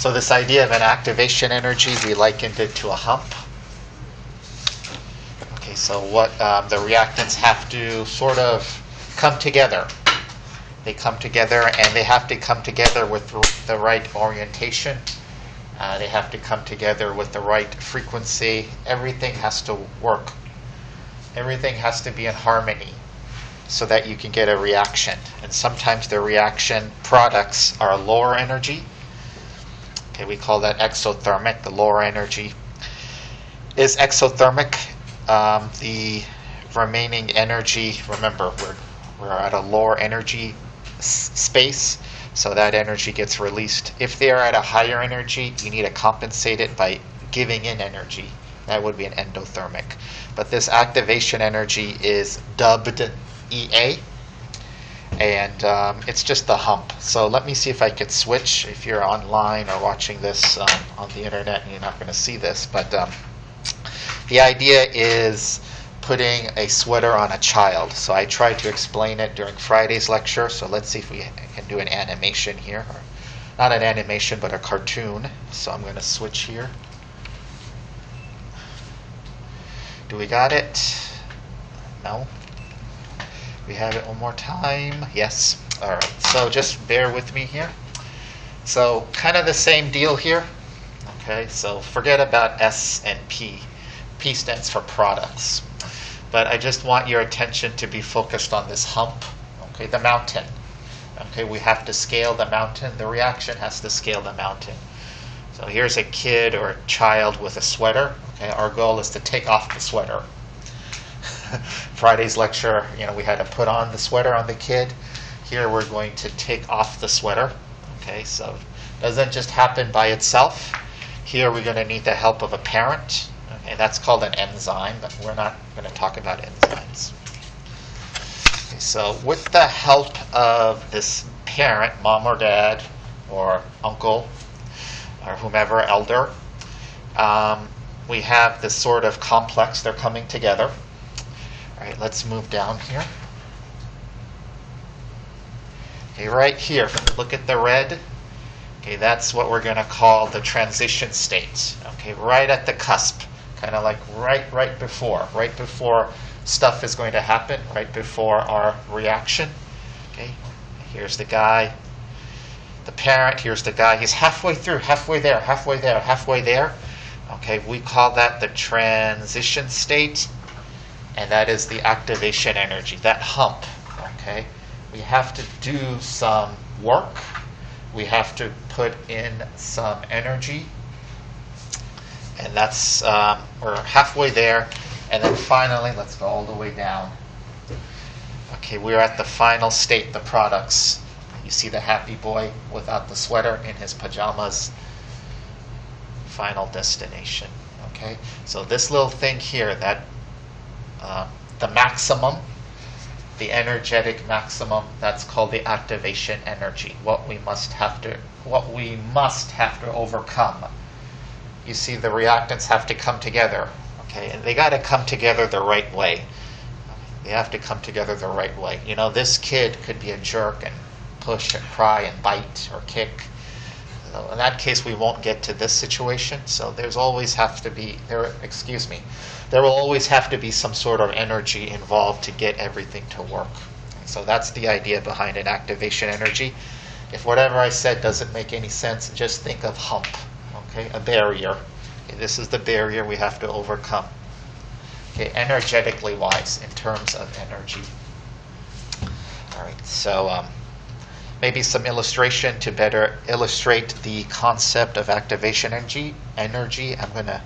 So this idea of an activation energy, we likened it to a hump. Okay, so what um, the reactants have to sort of come together. They come together, and they have to come together with the right orientation. Uh, they have to come together with the right frequency. Everything has to work. Everything has to be in harmony so that you can get a reaction. And sometimes the reaction products are lower energy. Okay, we call that exothermic, the lower energy. Is exothermic um, the remaining energy? Remember, we're, we're at a lower energy space, so that energy gets released. If they are at a higher energy, you need to compensate it by giving in energy. That would be an endothermic. But this activation energy is dubbed EA. And um, it's just the hump. So let me see if I could switch. If you're online or watching this um, on the internet, and you're not going to see this. But um, the idea is putting a sweater on a child. So I tried to explain it during Friday's lecture. So let's see if we can do an animation here. Not an animation, but a cartoon. So I'm going to switch here. Do we got it? No? We have it one more time. Yes. All right. So just bear with me here. So kind of the same deal here. Okay. So forget about S and P. P stands for products. But I just want your attention to be focused on this hump. Okay. The mountain. Okay. We have to scale the mountain. The reaction has to scale the mountain. So here's a kid or a child with a sweater. Okay. Our goal is to take off the sweater. Friday's lecture, you know, we had to put on the sweater on the kid. Here we're going to take off the sweater. Okay, so doesn't just happen by itself. Here we're going to need the help of a parent. Okay, that's called an enzyme, but we're not going to talk about enzymes. Okay, so with the help of this parent, mom or dad, or uncle, or whomever, elder, um, we have this sort of complex. They're coming together. All right, let's move down here. Okay, right here, look at the red. Okay, that's what we're going to call the transition state. Okay, right at the cusp, kind of like right right before, right before stuff is going to happen, right before our reaction. Okay, here's the guy, the parent, here's the guy. He's halfway through, halfway there, halfway there, halfway there. Okay, we call that the transition state and that is the activation energy, that hump. Okay, we have to do some work. We have to put in some energy, and that's um, we're halfway there. And then finally, let's go all the way down. Okay, we're at the final state, the products. You see the happy boy without the sweater in his pajamas. Final destination. Okay, so this little thing here, that uh, the maximum, the energetic maximum. That's called the activation energy. What we must have to, what we must have to overcome. You see, the reactants have to come together. Okay, and they got to come together the right way. They have to come together the right way. You know, this kid could be a jerk and push and cry and bite or kick. in that case, we won't get to this situation. So there's always have to be there. Excuse me there will always have to be some sort of energy involved to get everything to work. So that's the idea behind an activation energy. If whatever I said doesn't make any sense, just think of hump, okay, a barrier. Okay, this is the barrier we have to overcome. Okay, energetically wise, in terms of energy. All right, so um, maybe some illustration to better illustrate the concept of activation energy. Energy. I'm to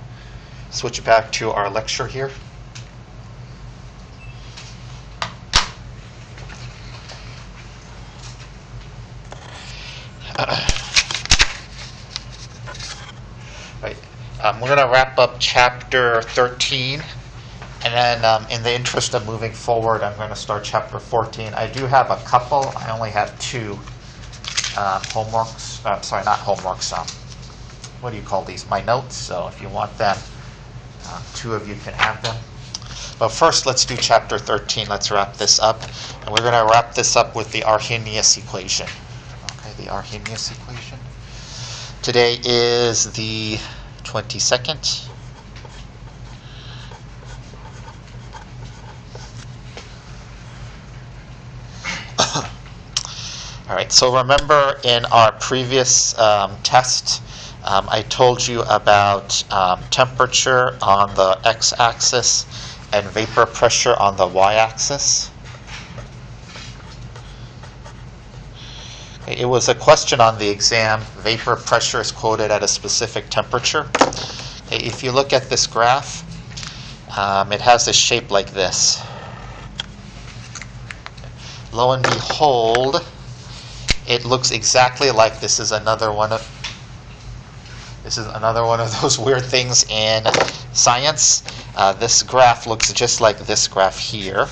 switch back to our lecture here. right. Um, we're going to wrap up chapter 13. And then, um, in the interest of moving forward, I'm going to start chapter 14. I do have a couple. I only have two um, homeworks. Uh, sorry, not homeworks. Um, what do you call these? My notes. So if you want them, two of you can have them. But first, let's do chapter 13. Let's wrap this up. And we're going to wrap this up with the Arrhenius equation. Okay, the Arrhenius equation. Today is the 22nd. All right, so remember in our previous um, test, um, I told you about um, temperature on the x-axis and vapor pressure on the y-axis. It was a question on the exam. Vapor pressure is quoted at a specific temperature. If you look at this graph, um, it has a shape like this. Lo and behold, it looks exactly like this is another one of this is another one of those weird things in science. Uh, this graph looks just like this graph here.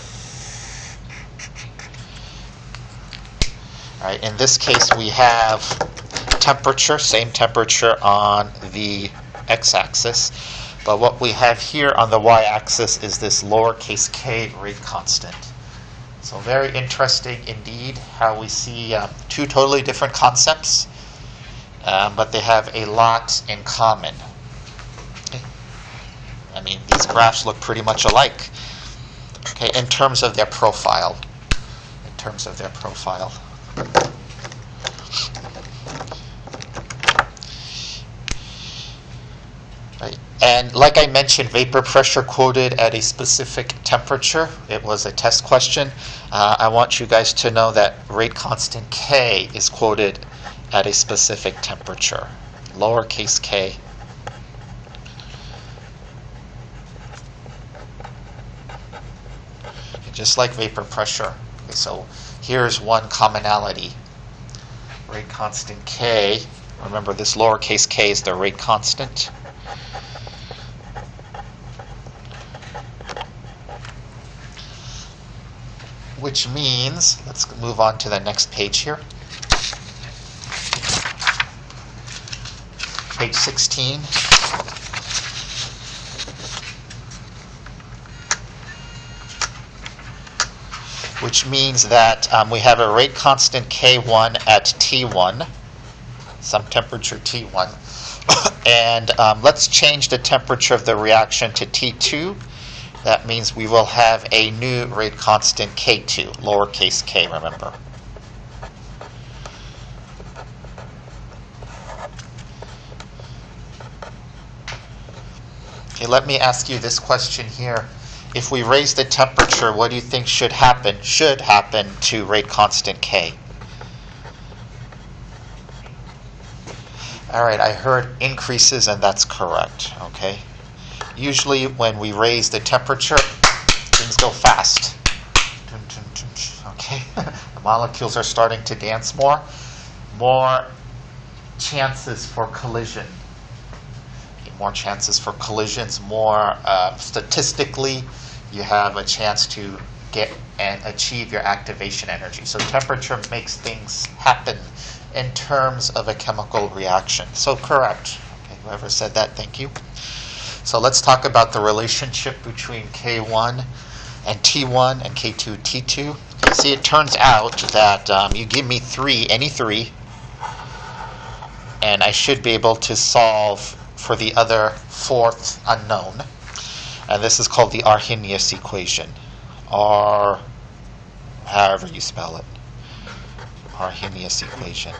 All right, in this case, we have temperature, same temperature on the x-axis, but what we have here on the y-axis is this lowercase k rate constant. So very interesting indeed how we see um, two totally different concepts, um, but they have a lot in common. Okay. I mean, these graphs look pretty much alike. Okay, in terms of their profile. In terms of their profile. Right. And like I mentioned, vapor pressure quoted at a specific temperature. It was a test question. Uh, I want you guys to know that rate constant K is quoted at a specific temperature, lowercase k. Just like vapor pressure. Okay, so here's one commonality. Rate constant K. Remember, this lowercase k is the rate constant. Which means, let's move on to the next page here. Page 16. which means that um, we have a rate constant K1 at T1, some temperature T1. and um, let's change the temperature of the reaction to T2. That means we will have a new rate constant K2, lowercase k, remember. Okay, let me ask you this question here if we raise the temperature, what do you think should happen, should happen to rate constant K? All right, I heard increases, and that's correct, okay? Usually when we raise the temperature, things go fast. Okay, the molecules are starting to dance more. More chances for collision more chances for collisions, more uh, statistically, you have a chance to get and achieve your activation energy. So temperature makes things happen in terms of a chemical reaction. So correct. Okay, whoever said that, thank you. So let's talk about the relationship between K1 and T1 and K2, T2. See, it turns out that um, you give me three, any three, and I should be able to solve for the other fourth unknown. And this is called the Arrhenius equation. R, however you spell it. Arrhenius equation.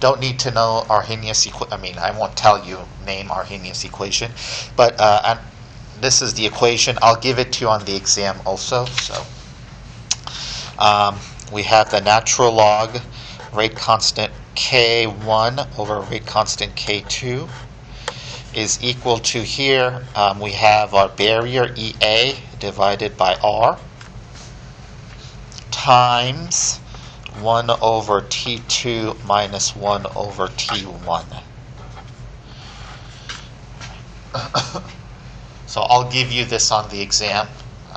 Don't need to know Arrhenius equation. I mean, I won't tell you name Arrhenius equation, but uh, this is the equation. I'll give it to you on the exam also. So. Um, we have the natural log rate constant K1 over rate constant K2 is equal to here, um, we have our barrier EA divided by R times 1 over T2 minus 1 over T1. so I'll give you this on the exam.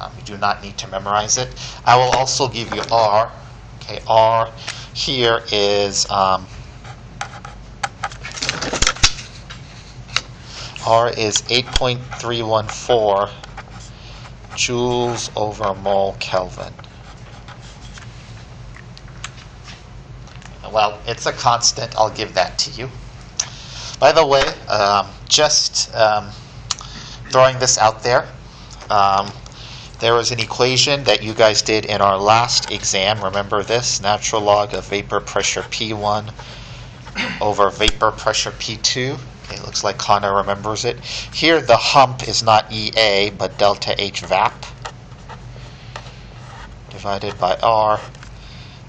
Um, you do not need to memorize it. I will also give you R. Okay, R here is um, R is 8.314 joules over mole Kelvin. Well, it's a constant. I'll give that to you. By the way, um, just um, throwing this out there, um, there was an equation that you guys did in our last exam. Remember this? Natural log of vapor pressure P1 over vapor pressure P2. Okay, looks like Connor remembers it. Here, the hump is not EA, but delta H VAP divided by R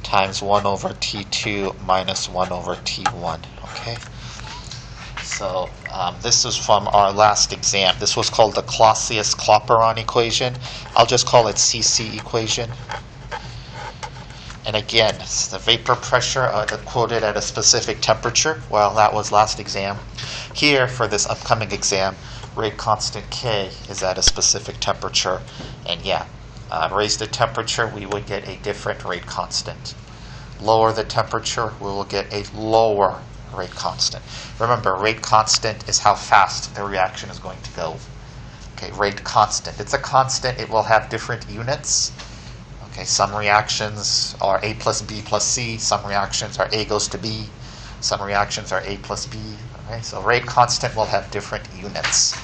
times 1 over T2 minus 1 over T1. Okay? So um, this is from our last exam. This was called the Clausius-Clapeyron equation. I'll just call it CC equation. And again, the vapor pressure uh, quoted at a specific temperature. Well, that was last exam. Here, for this upcoming exam, rate constant K is at a specific temperature. And yeah, uh, raise the temperature, we would get a different rate constant. Lower the temperature, we will get a lower rate constant. Remember, rate constant is how fast the reaction is going to go. Okay, rate constant. It's a constant, it will have different units. Okay, some reactions are A plus B plus C, some reactions are A goes to B, some reactions are A plus B. Okay, so rate constant will have different units,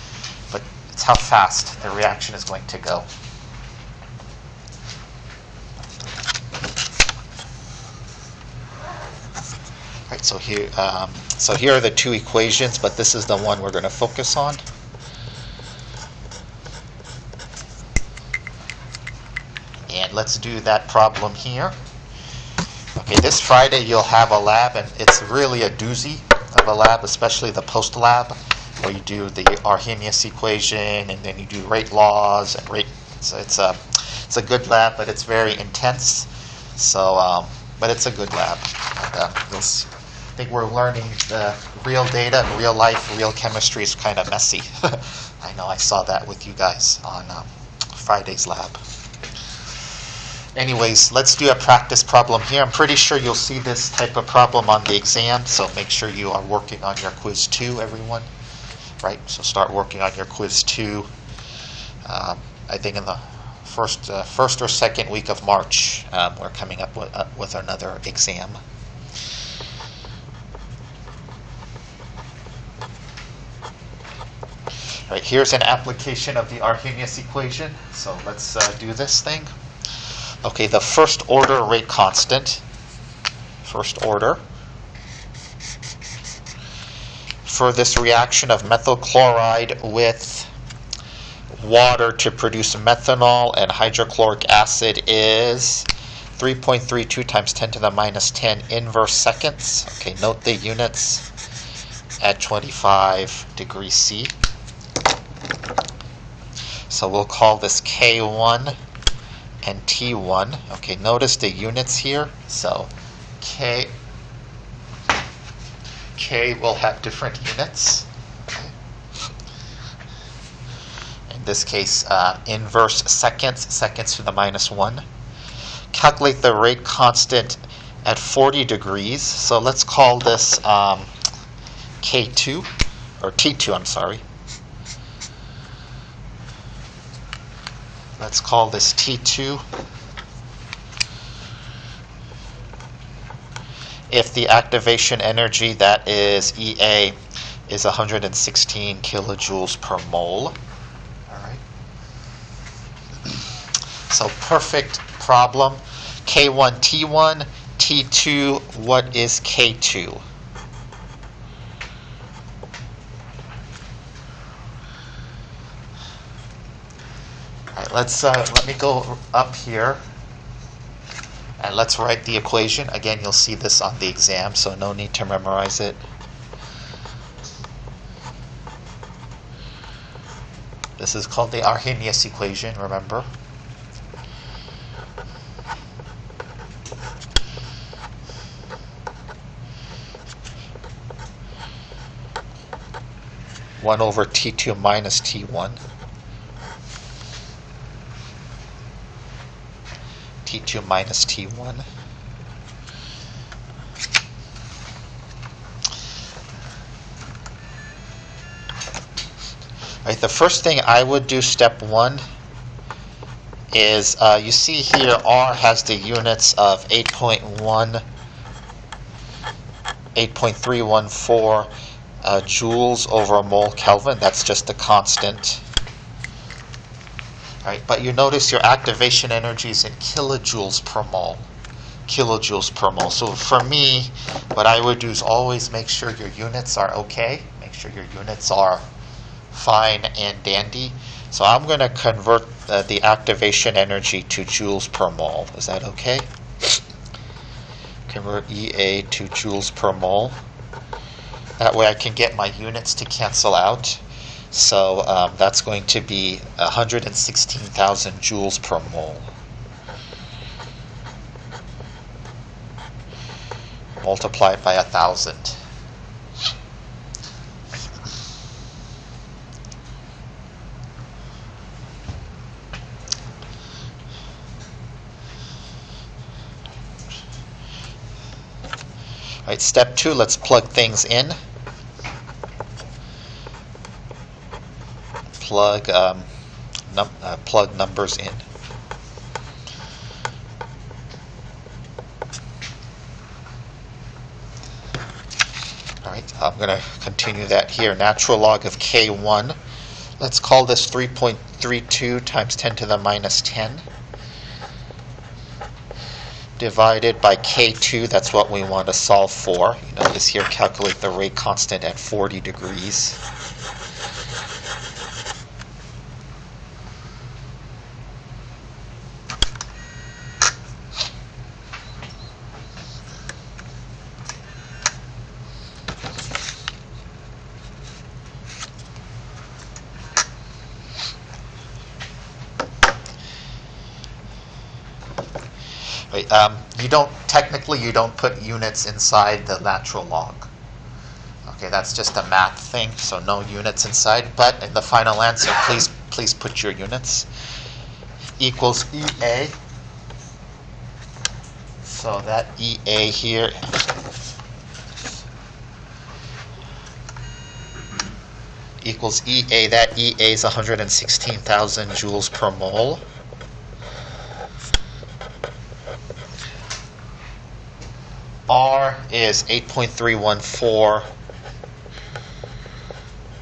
but it's how fast the reaction is going to go. Right, so here, um, so here are the two equations, but this is the one we're going to focus on. And let's do that problem here. Okay, this Friday you'll have a lab, and it's really a doozy of a lab, especially the post lab, where you do the Arrhenius equation, and then you do rate laws and rate. So it's a it's a good lab, but it's very intense. So, um, but it's a good lab. And, uh, think we're learning the real data, real life, real chemistry is kind of messy. I know I saw that with you guys on um, Friday's lab. Anyways, let's do a practice problem here. I'm pretty sure you'll see this type of problem on the exam, so make sure you are working on your quiz two, everyone. Right, so start working on your quiz two. Um, I think in the first uh, first or second week of March, um, we're coming up with, uh, with another exam. Right, here's an application of the Arrhenius equation. So let's uh, do this thing. Okay, the first order rate constant, first order, for this reaction of methyl chloride with water to produce methanol and hydrochloric acid is 3.32 times 10 to the minus 10 inverse seconds. Okay, note the units at 25 degrees C. So we'll call this K1 and T1. Okay, notice the units here. So K K will have different units. In this case, uh, inverse seconds, seconds to the minus 1. Calculate the rate constant at 40 degrees. So let's call this um, K2, or T2, I'm sorry. Let's call this T2. If the activation energy, that is EA, is 116 kilojoules per mole. All right. So perfect problem. K1, T1, T2, what is K2? Let's uh, let me go up here and let's write the equation. Again, you'll see this on the exam, so no need to memorize it. This is called the Arrhenius equation, remember? One over T2 minus T1. T2 minus T1. Right, the first thing I would do, step one, is uh, you see here R has the units of 8.1, 8.314 uh, joules over a mole Kelvin. That's just a constant. Right, but you notice your activation energy is in kilojoules per mole. Kilojoules per mole. So for me, what I would do is always make sure your units are okay. Make sure your units are fine and dandy. So I'm going to convert uh, the activation energy to joules per mole. Is that okay? Convert EA to joules per mole. That way I can get my units to cancel out. So um, that's going to be 116,000 joules per mole. Multiplied by a thousand. All right, step two, let's plug things in. Plug, um, num uh, plug numbers in. All right, I'm going to continue that here. Natural log of K1. Let's call this 3.32 times 10 to the minus 10 divided by K2, that's what we want to solve for. You notice here, calculate the rate constant at 40 degrees. Um, you don't technically you don't put units inside the natural log. Okay, that's just a math thing, so no units inside. But in the final answer, please please put your units. Equals EA. So that EA here equals EA. That EA is 116,000 joules per mole. R is 8.314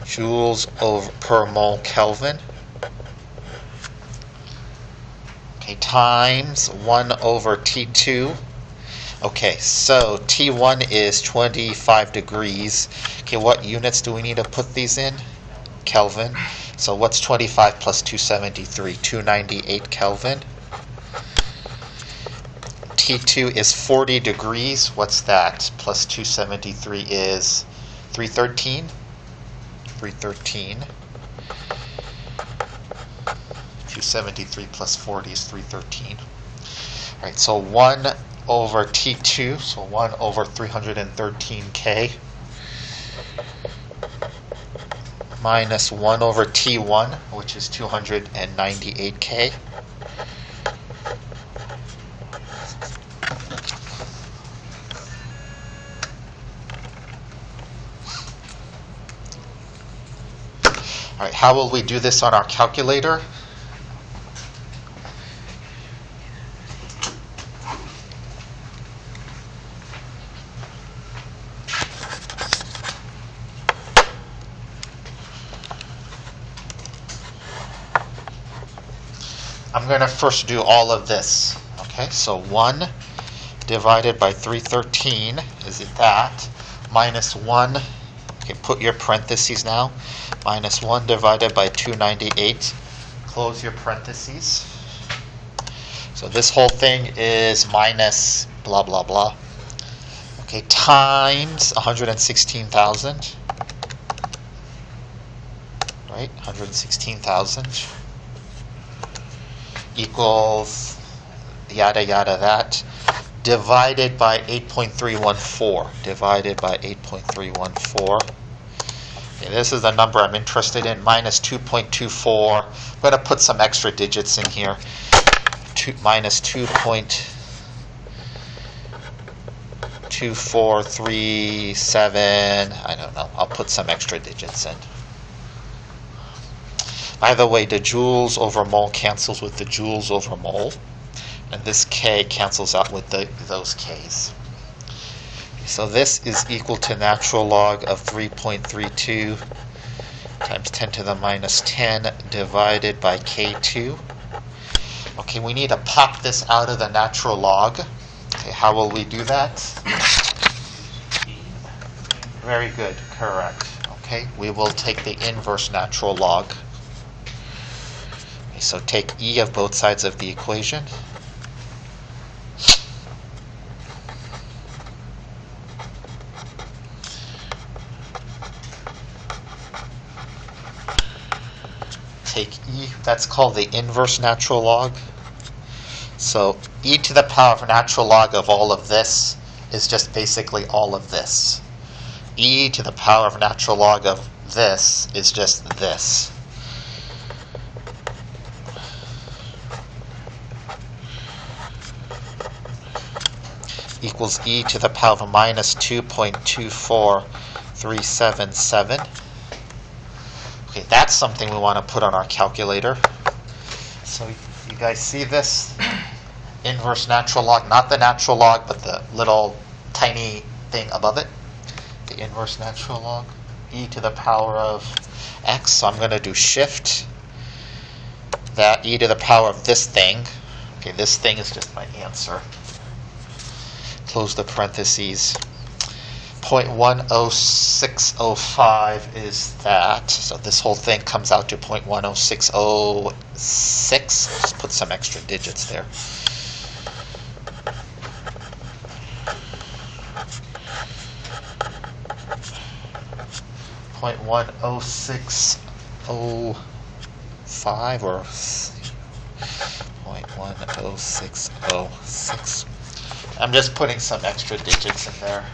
joules over per mole Kelvin. Okay, times 1 over T2. Okay, so T1 is 25 degrees. Okay, what units do we need to put these in? Kelvin. So what's 25 plus 273? 298 Kelvin. T2 is 40 degrees. What's that? Plus 273 is 313. 313. 273 plus 40 is 313. All right, so 1 over T2, so 1 over 313K minus 1 over T1, which is 298K. All right, how will we do this on our calculator? I'm going to first do all of this. Okay, so 1 divided by 313, is it that? Minus 1, okay, put your parentheses now. Minus 1 divided by 298, close your parentheses. So this whole thing is minus blah, blah, blah. Okay, times 116,000. Right, 116,000 equals yada yada that divided by 8.314 divided by 8.314 okay, this is the number I'm interested in minus 2.24 I'm going to put some extra digits in here. Two, minus 2.2437 I don't know I'll put some extra digits in. By the way, the joules over mole cancels with the joules over mole, and this k cancels out with the, those k's. So this is equal to natural log of 3.32 times 10 to the minus 10 divided by k2. Okay, we need to pop this out of the natural log. Okay, how will we do that? Very good, correct. Okay, we will take the inverse natural log. Okay, so take e of both sides of the equation. Take e, that's called the inverse natural log. So e to the power of natural log of all of this is just basically all of this. e to the power of natural log of this is just this. equals e to the power of minus 2.24377. Okay, that's something we want to put on our calculator. So you guys see this? Inverse natural log, not the natural log, but the little tiny thing above it. The inverse natural log, e to the power of x. So I'm going to do shift that e to the power of this thing. Okay, this thing is just my answer. Close the parentheses. 0.10605 is that. So this whole thing comes out to 0.10606. Just put some extra digits there. Point one oh six oh five or point one oh six oh six. I'm just putting some extra digits in there.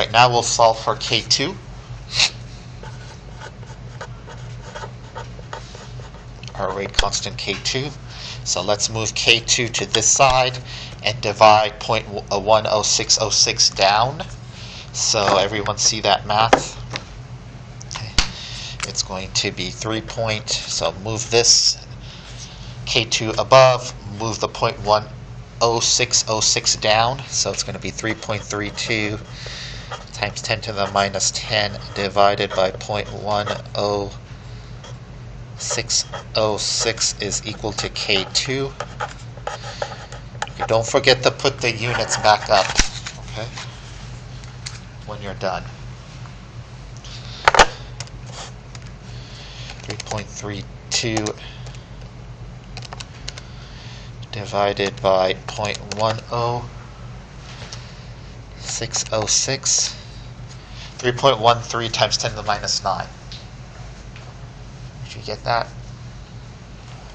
Right now we'll solve for K2. Our rate constant K2. So let's move K2 to this side and divide 0.10606 uh, down. So everyone see that math? Okay. It's going to be 3 point, so move this K2 above, move the 0.10606 down, so it's going to be 3.32 times 10 to the minus 10 divided by 0.10606 is equal to K2. Okay, don't forget to put the units back up, okay, when you're done. 3.32 divided by 0.10606. 3.13 times 10 to the minus 9. Did you get that?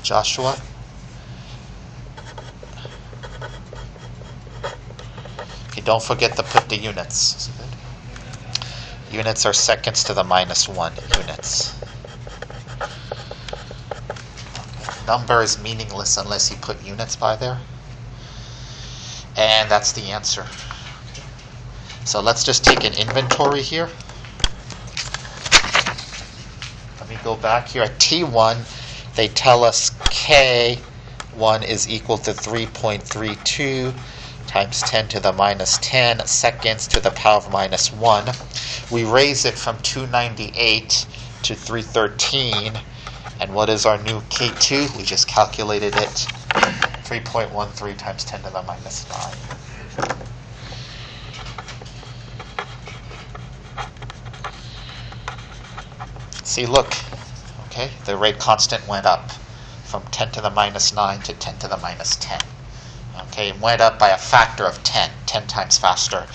Joshua? Okay, don't forget to put the units. Units are seconds to the minus 1 units. number is meaningless unless you put units by there. And that's the answer. So let's just take an inventory here. Let me go back here. At T1, they tell us K1 is equal to 3.32 times 10 to the minus 10 seconds to the power of minus 1. We raise it from 298 to 313 and what is our new K2? We just calculated it. 3.13 times 10 to the minus 9. See, look, okay, the rate constant went up from 10 to the minus 9 to 10 to the minus 10. Okay, it went up by a factor of 10, 10 times faster.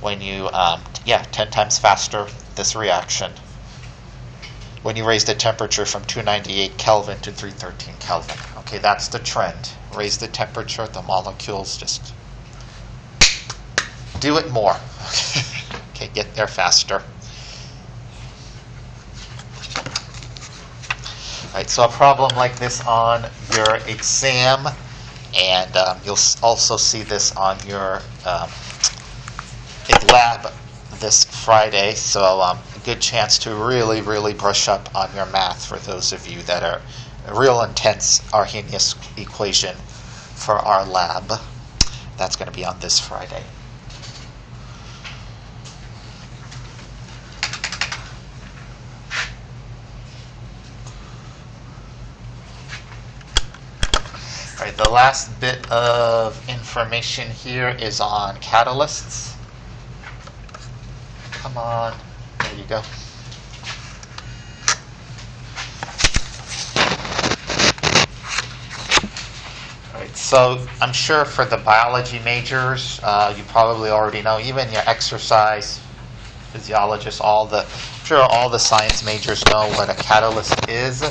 When you, um, yeah, 10 times faster, this reaction when you raise the temperature from 298 Kelvin to 313 Kelvin. Okay, that's the trend. Raise the temperature, the molecules just do it more. okay, get there faster. So a problem like this on your exam, and um, you'll also see this on your um, lab this Friday, so um, a good chance to really, really brush up on your math for those of you that are real intense Arrhenius equation for our lab. That's going to be on this Friday. The last bit of information here is on catalysts. Come on, there you go. All right, so I'm sure for the biology majors, uh, you probably already know, even your exercise physiologists, all the, I'm sure all the science majors know what a catalyst is.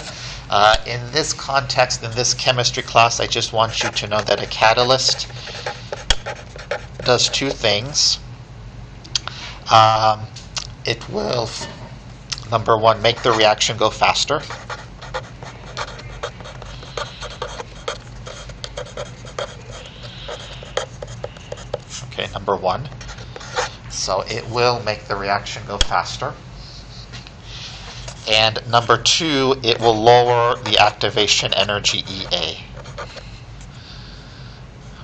Uh, in this context, in this chemistry class, I just want you to know that a catalyst does two things. Um, it will, number one, make the reaction go faster. Okay, number one. So it will make the reaction go faster. And number two, it will lower the activation energy EA.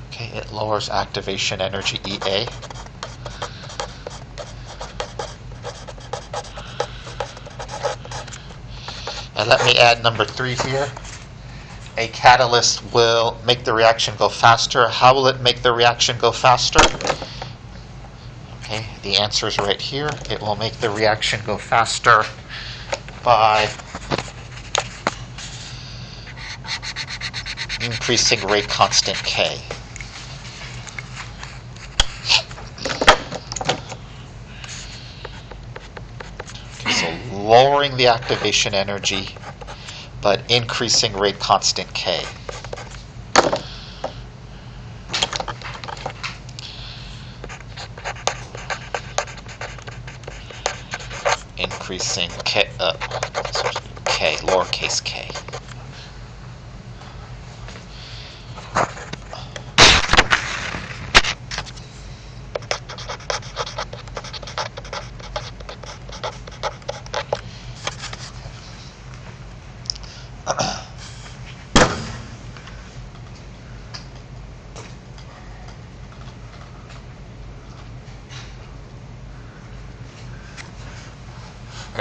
Okay, it lowers activation energy EA. And let me add number three here. A catalyst will make the reaction go faster. How will it make the reaction go faster? Okay, the answer is right here. It will make the reaction go faster by increasing rate constant K. Okay, so lowering the activation energy, but increasing rate constant K. increasing k, uh, k, lowercase k.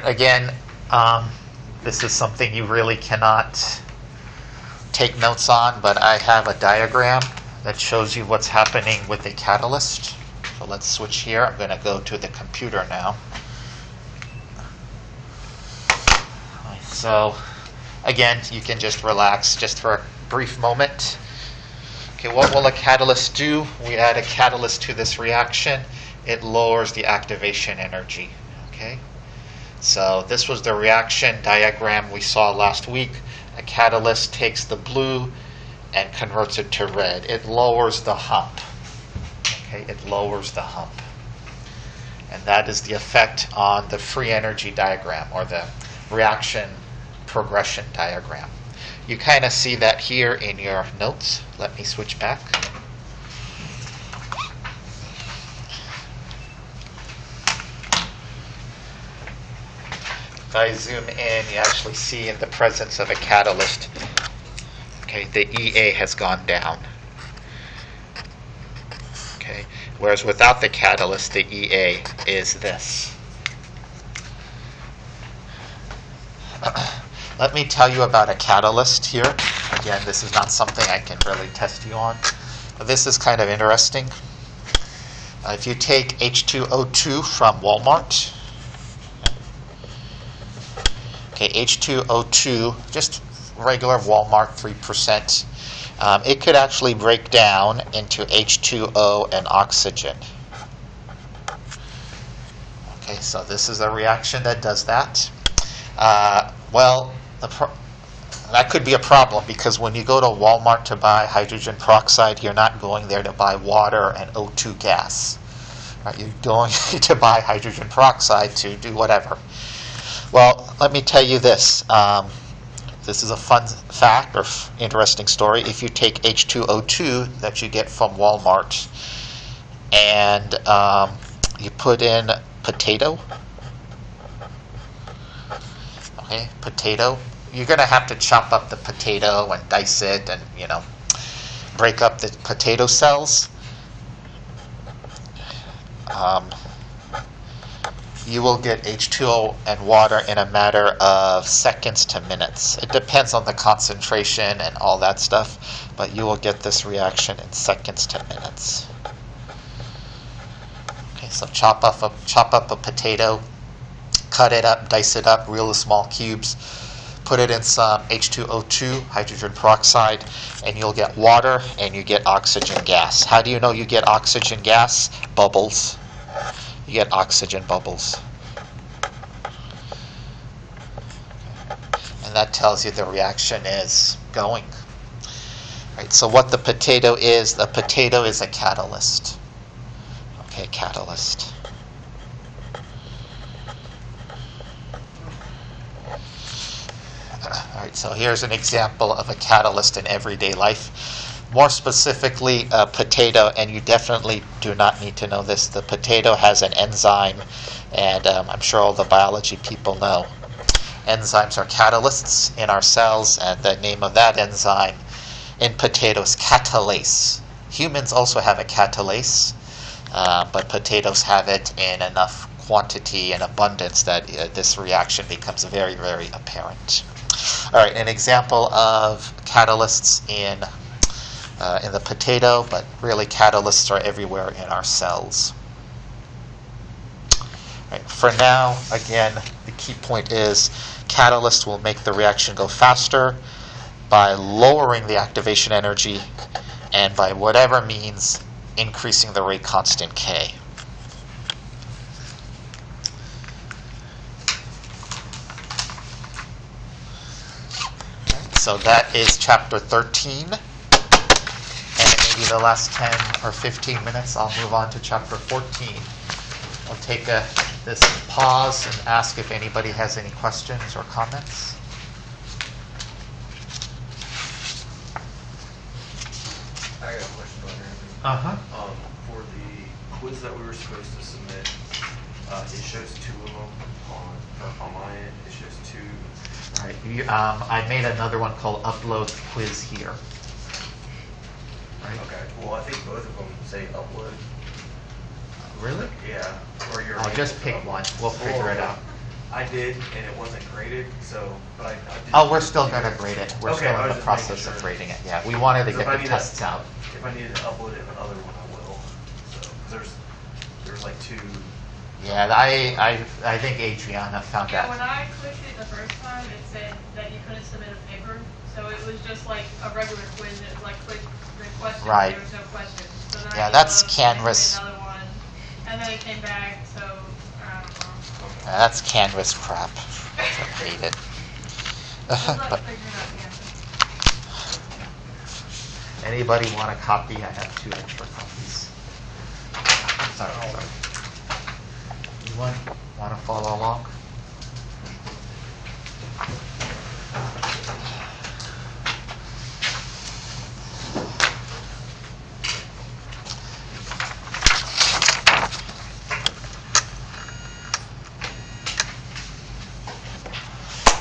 Again, um, this is something you really cannot take notes on, but I have a diagram that shows you what's happening with a catalyst. So let's switch here. I'm going to go to the computer now. So again, you can just relax just for a brief moment. Okay, what will a catalyst do? We add a catalyst to this reaction. It lowers the activation energy. Okay. So this was the reaction diagram we saw last week. A catalyst takes the blue and converts it to red. It lowers the hump. Okay, it lowers the hump. And that is the effect on the free energy diagram or the reaction progression diagram. You kind of see that here in your notes. Let me switch back. If I zoom in, you actually see in the presence of a catalyst, okay, the EA has gone down. Okay, whereas without the catalyst, the EA is this. Let me tell you about a catalyst here. Again, this is not something I can really test you on. This is kind of interesting. Uh, if you take H2O2 from Walmart, Okay, H2O2, just regular Walmart 3%. Um, it could actually break down into H2O and oxygen. Okay, so this is a reaction that does that. Uh, well, that could be a problem because when you go to Walmart to buy hydrogen peroxide, you're not going there to buy water and O2 gas. Right? You're going to buy hydrogen peroxide to do whatever. Well, let me tell you this. Um, this is a fun fact or f- interesting story. If you take H2O2 that you get from Walmart and um, you put in potato. Potato. You're going to have to chop up the potato and dice it and, you know, break up the potato cells. Um, you will get H2O and water in a matter of seconds to minutes. It depends on the concentration and all that stuff, but you will get this reaction in seconds to minutes. Okay, so chop up a, chop up a potato, cut it up, dice it up, real small cubes, put it in some H2O2, hydrogen peroxide, and you'll get water and you get oxygen gas. How do you know you get oxygen gas? Bubbles you get oxygen bubbles. And that tells you the reaction is going. Right, so what the potato is, the potato is a catalyst. Okay, catalyst. All right, so here's an example of a catalyst in everyday life. More specifically, a potato, and you definitely do not need to know this. The potato has an enzyme, and um, I'm sure all the biology people know. Enzymes are catalysts in our cells, and the name of that enzyme in potatoes catalase. Humans also have a catalase, uh, but potatoes have it in enough quantity and abundance that uh, this reaction becomes very, very apparent. All right, an example of catalysts in uh, in the potato, but really catalysts are everywhere in our cells. Right, for now, again, the key point is catalyst will make the reaction go faster by lowering the activation energy and by whatever means increasing the rate constant K. So that is chapter 13. And maybe the last 10 or 15 minutes, I'll move on to chapter 14. I'll take a, this pause and ask if anybody has any questions or comments. I got a question about. Uh huh. Um, for the quiz that we were supposed to submit, uh, it shows two of them on, on my end, it shows two. All right. You, um, I made another one called Upload Quiz here. Right. Okay, well, I think both of them say upload. Really? Yeah, or you're. I'll just pick one. We'll figure it out. I did, and it wasn't graded, so, but I. I did- Oh, we're still going to grade it. We're Okay, still I in was the just process making of sure. grading it. Yeah, we wanted to get I the need tests to- out. If I needed to upload it in another one, I will, so, 'cause there's, there's like two. Yeah, I, I, I think Adriana found Yeah, when. I clicked it the first time, it said that you couldn't submit a paper, so it was just like a regular quiz, it was like click request, Right. there was no questions. So then Yeah, that's Canvas. Another one, and then it came back, so, I don't know. Uh, that's Canvas crap. I hate it. But figuring out the answer. anybody want a copy? I have two extra copies. Sorry, sorry. Want to follow along?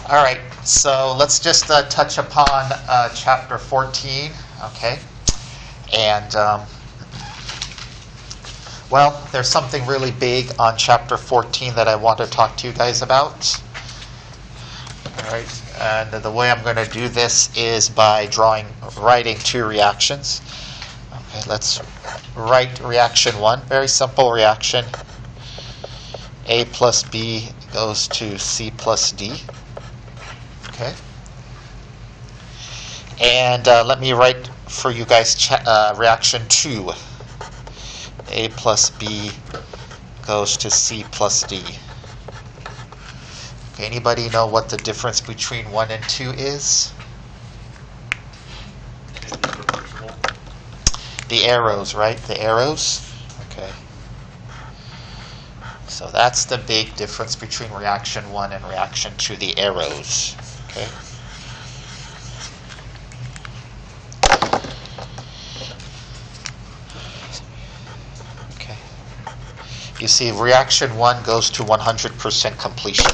All right, so let's just uh, touch upon uh, chapter 14, okay? And, um, well, there's something really big on chapter 14 that I want to talk to you guys about. All right, and the way I'm going to do this is by drawing, writing two reactions. Okay, let's write reaction one, very simple reaction. A plus B goes to C plus D. Okay. And uh, let me write for you guys uh, reaction two. A plus B goes to C plus D. Anybody know what the difference between one and two is? The arrows, right? The arrows? Okay. So that's the big difference between reaction one and reaction two, the arrows. Okay. You see reaction one goes to 100% completion.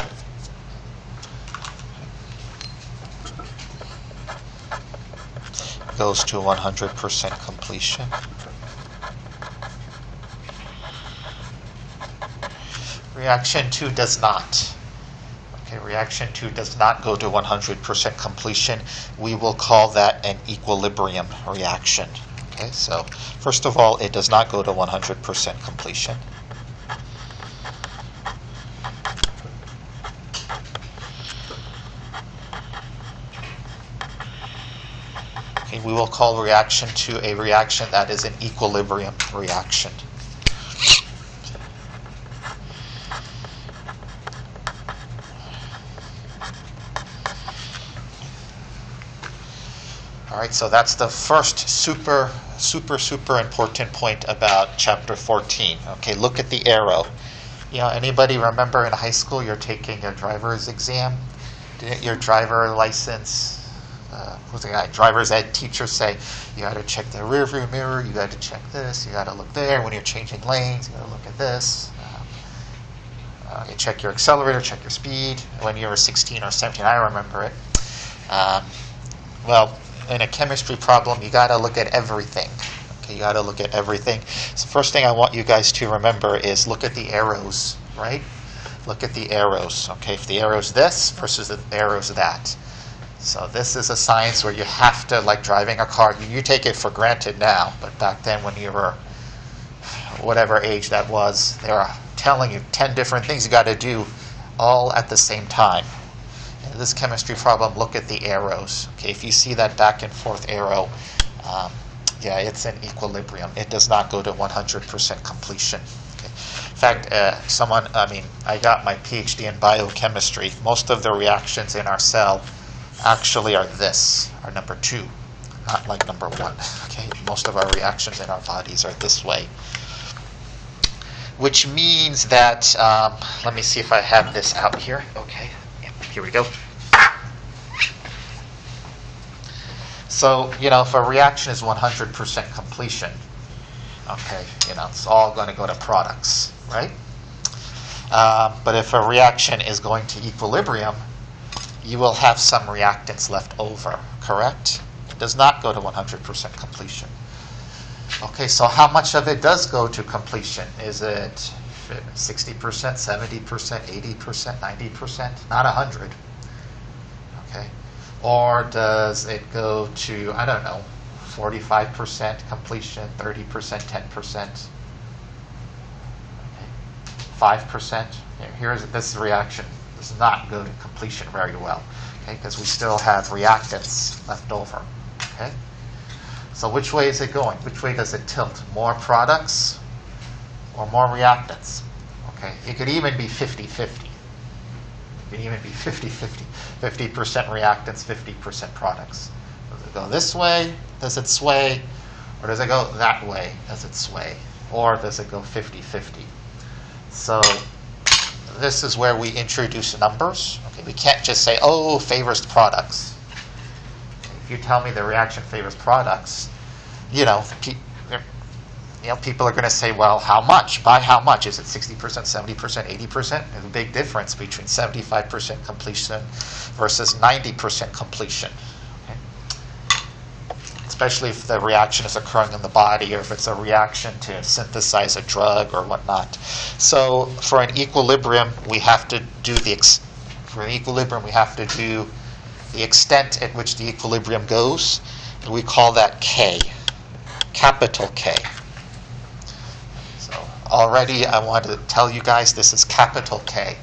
Goes to 100% completion. Reaction two does not. Okay, reaction two does not go to 100% completion. We will call that an equilibrium reaction. Okay, so first of all, it does not go to 100% completion. Okay, we will call reaction two a reaction that is an equilibrium reaction. All right, so that's the first super, super, super important point about chapter 14. Okay, look at the arrow. You know, anybody remember in high school you're taking your driver's exam? Your driver license, uh, who's the guy, driver's ed teacher say, you got to check the rear view mirror, you got to check this, you got to look there. When you're changing lanes, you got to look at this. Um, uh, you check your accelerator, check your speed. When you were 16 or 17, I remember it. Um, well, in a chemistry problem, you got to look at everything. Okay, you got to look at everything. So first thing I want you guys to remember is look at the arrows, right? Look at the arrows. Okay, if the arrow's this versus the arrow's that. So this is a science where you have to, like driving a car, you, you take it for granted now, but back then when you were whatever age that was, they were telling you 10 different things you got to do all at the same time. In this chemistry problem, look at the arrows. Okay, if you see that back and forth arrow, um, yeah, it's in equilibrium. It does not go to 100% completion. Okay. In fact, uh, someone, I mean, I got my PhD in biochemistry. Most of the reactions in our cell actually are this, are number two, not like number one. Okay, most of our reactions in our bodies are this way which means that, um, let me see if I have this out here. Okay, yeah, here we go. So, you know, if a reaction is 100% completion, okay, you know, it's all going to go to products, right? Um, but if a reaction is going to equilibrium, you will have some reactants left over, correct? It does not go to 100% completion. Okay, so how much of it does go to completion? Is it 60%, 70%, 80%, 90%? Not 100. Okay. Or does it go to, I don't know, 45% completion, 30%, 10%, 5%? Here's this reaction does not go to completion very well, okay, because we still have reactants left over. Okay. So which way is it going? Which way does it tilt? More products or more reactants? Okay, it could even be 50-50. It could even be 50-50. 50% reactants, 50% products. Does it go this way? Does it sway? Or does it go that way? Does it sway? Or does it go 50-50? So this is where we introduce numbers. Okay, we can't just say, oh, favors products if you tell me the reaction favors products, you know, pe- you know, people are going to say, well, how much? By how much? Is it 60%, 70%, 80%? There's a big difference between 75% completion versus 90% completion. Especially if the reaction is occurring in the body or if it's a reaction to synthesize a drug or whatnot. So for an equilibrium, we have to do the, ex- for an equilibrium, we have to do the extent at which the equilibrium goes, and we call that K, capital K. So already I want to tell you guys this is capital K.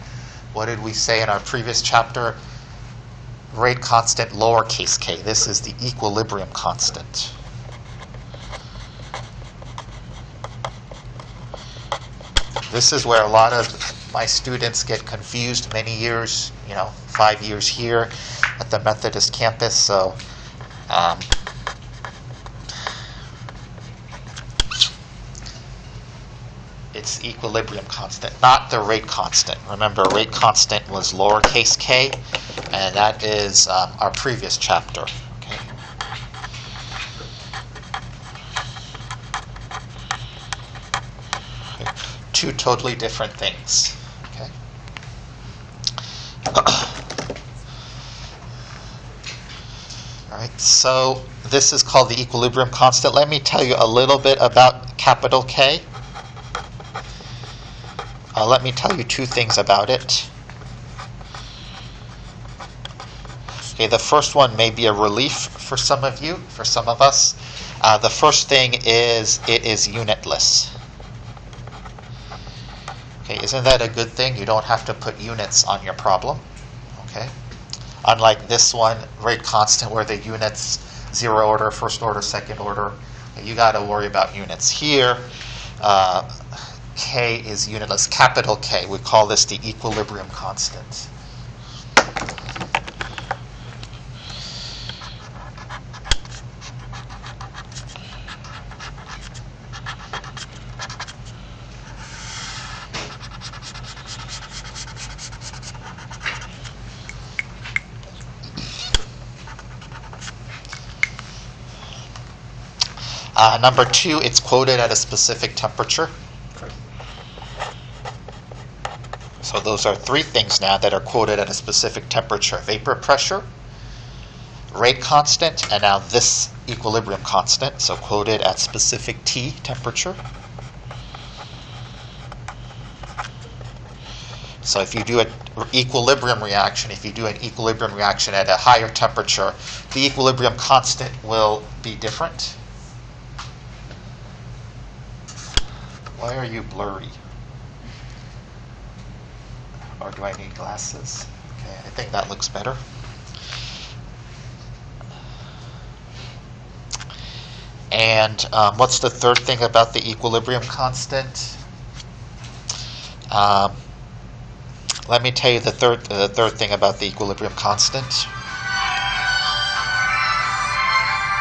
What did we say in our previous chapter? Rate constant lowercase k. This is the equilibrium constant. This is where a lot of my students get confused many years, you know, five years here at the Methodist campus. So, um, it's equilibrium constant, not the rate constant. Remember, rate constant was lowercase k, and that is um, our previous chapter. Okay. two totally different things. Okay. All right, so this is called the equilibrium constant. Let me tell you a little bit about capital K. Uh, let me tell you two things about it. Okay, the first one may be a relief for some of you, for some of us. Uh, the first thing is it is unitless. Okay, isn't that a good thing? You don't have to put units on your problem. Okay, unlike this one, very constant, where the units zero order, first order, second order. You got to worry about units here. Uh, K is unitless, capital K. We call this the equilibrium constant. Uh, number two, it's quoted at a specific temperature. So those are three things now that are quoted at a specific temperature. Vapor pressure, rate constant, and now this equilibrium constant, so quoted at specific T temperature. So if you do an equilibrium reaction, if you do an equilibrium reaction at a higher temperature, the equilibrium constant will be different. Why are you blurry? Or do I need glasses? Okay, I think that looks better. And um, what's the third thing about the equilibrium constant? Um, let me tell you the third the third thing about the equilibrium constant.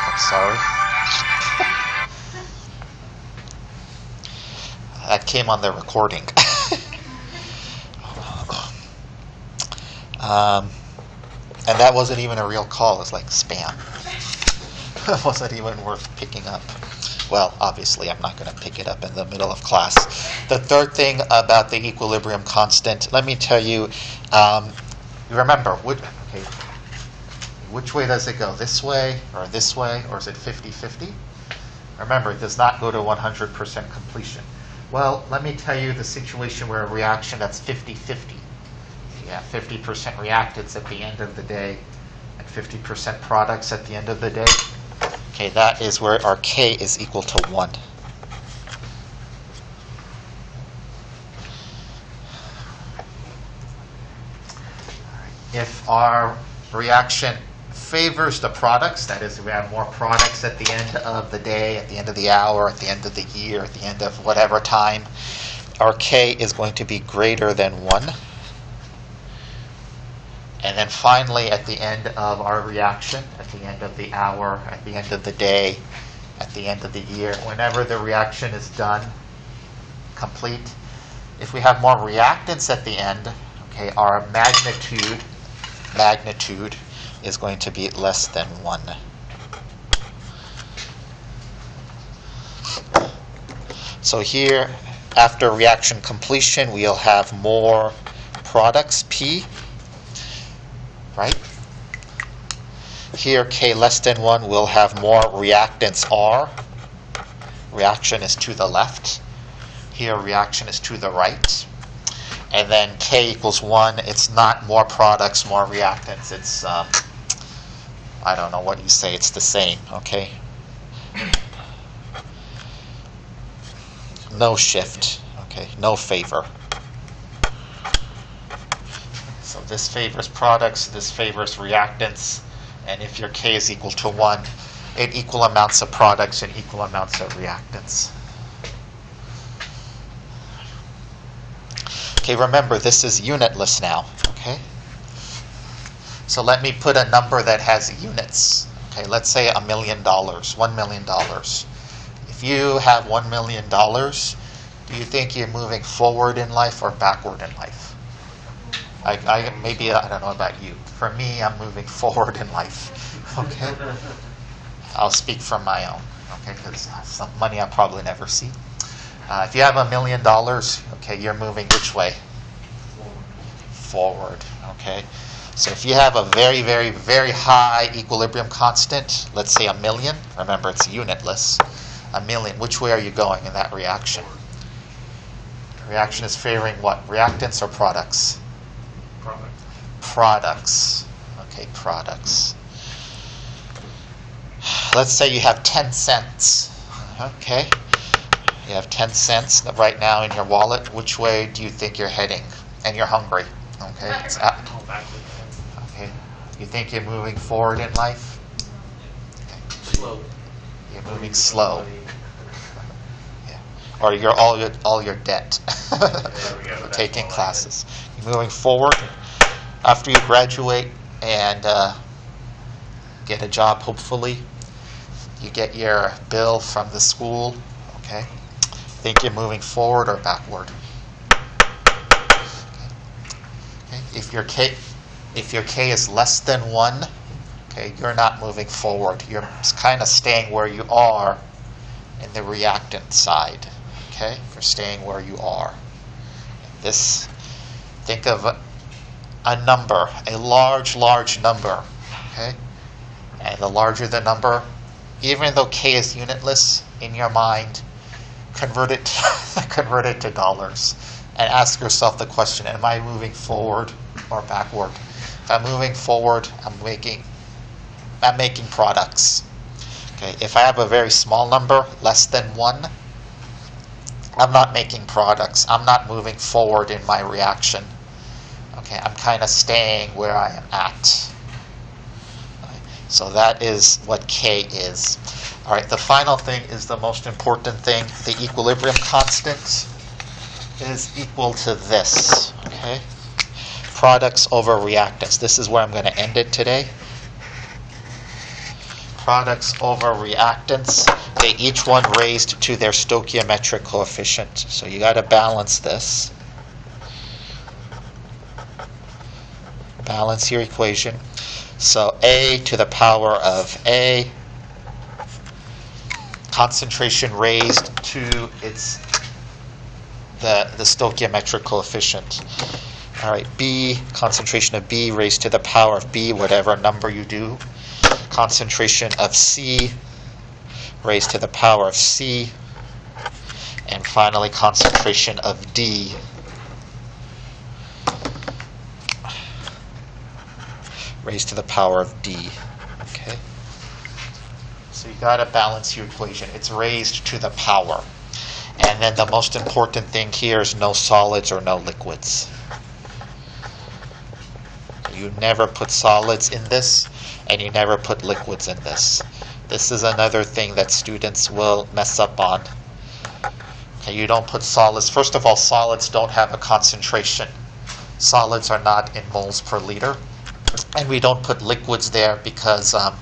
I'm sorry. that came on the recording. um, and that wasn't even a real call. It's like spam. it wasn't even worth picking up. Well, obviously, I'm not going to pick it up in the middle of class. The third thing about the equilibrium constant, let me tell you. Um, remember, which, okay, which way does it go? This way or this way, or is it 50-50? Remember, it does not go to 100% completion. Well, let me tell you the situation where a reaction that's 50-50. Yeah, 50% reactants at the end of the day and 50% products at the end of the day. Okay, that is where our K is equal to 1. If our reaction favors the products, that is, we have more products at the end of the day, at the end of the hour, at the end of the year, at the end of whatever time, our K is going to be greater than 1. And then finally, at the end of our reaction, at the end of the hour, at the end of the day, at the end of the year, whenever the reaction is done, complete, if we have more reactants at the end, okay, our magnitude, magnitude is going to be less than 1. So here, after reaction completion, we'll have more products, P, right? Here, K less than 1, we'll have more reactants, R. Reaction is to the left. Here, reaction is to the right. And then K equals 1, it's not more products, more reactants, it's, um, I don't know what you say, it's the same, okay? No shift, okay, no favor. So this favors products, this favors reactants, and if your K is equal to 1, it equal amounts of products and equal amounts of reactants. Okay, remember this is unitless now, okay? So let me put a number that has units. Okay, let's say a million dollars, one million dollars. If you have one million dollars, do you think you're moving forward in life or backward in life? I, I maybe I don't know about you. For me, I'm moving forward in life. Okay, I'll speak from my own. Okay, because some money I'll probably never see. Uh, if you have a million dollars, okay, you're moving which way? Forward. Okay. So if you have a very, very, very high equilibrium constant, let's say a million, remember it's unitless, a million, which way are you going in that reaction? Reaction is favoring what? Reactants or products? Product. products. Okay, products. Let's say you have 10 cents. Okay. You have 10 cents right now in your wallet. Which way do you think you're heading? And you're hungry. Okay. It's up. Okay. You think you're moving forward in life? Slow. You're moving slow. Yeah. Or you're all your all your debt. we go. That's Taking classes. You're moving forward after you graduate and uh, get a job. Hopefully, you get your bill from the school. Okay. Think you're moving forward or backward. Okay. If your k if your k is less than one, okay, you're not moving forward. You're kind of staying where you are in the reactant side. Okay, you're staying where you are. This, think of a, number, a large, large number. Okay, and the larger the number, even though k is unitless in your mind, convert it, convert it to dollars, and ask yourself the question: Am I moving forward or backward? If I'm moving forward, I'm making, I'm making products. Okay, if I have a very small number, less than one, I'm not making products. I'm not moving forward in my reaction. Okay, I'm kind of staying where I am at. So that is what K is. All right, the final thing is the most important thing. The equilibrium constant is equal to this. Okay, products over reactants. This is where I'm going to end it today products over reactants, they each one raised to their stoichiometric coefficient. So you got to balance this. Balance your equation. So A to the power of A, concentration raised to its the, the stoichiometric coefficient. All right, B, concentration of B raised to the power of B, whatever number you do concentration of C raised to the power of C, and finally concentration of D raised to the power of D. Okay? So you got to balance your equation. It's raised to the power. And then the most important thing here is no solids or no liquids. You never put solids in this, and you never put liquids in this. This is another thing that students will mess up on. Okay, you don't put solids. First of all, solids don't have a concentration. Solids are not in moles per liter. And we don't put liquids there because um,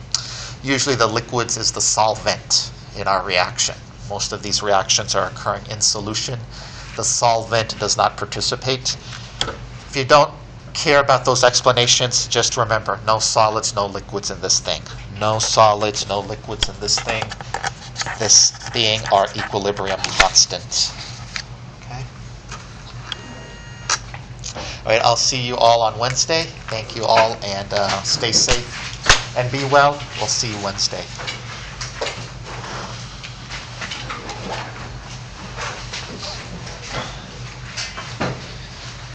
usually the liquids is the solvent in our reaction. Most of these reactions are occurring in solution. The solvent does not participate. If you don't care about those explanations, just remember no solids, no liquids in this thing. No solids, no liquids in this thing. This being our equilibrium constant. All right, I'll see you all on Wednesday. Thank you all and uh, stay safe and be well. We'll see you Wednesday.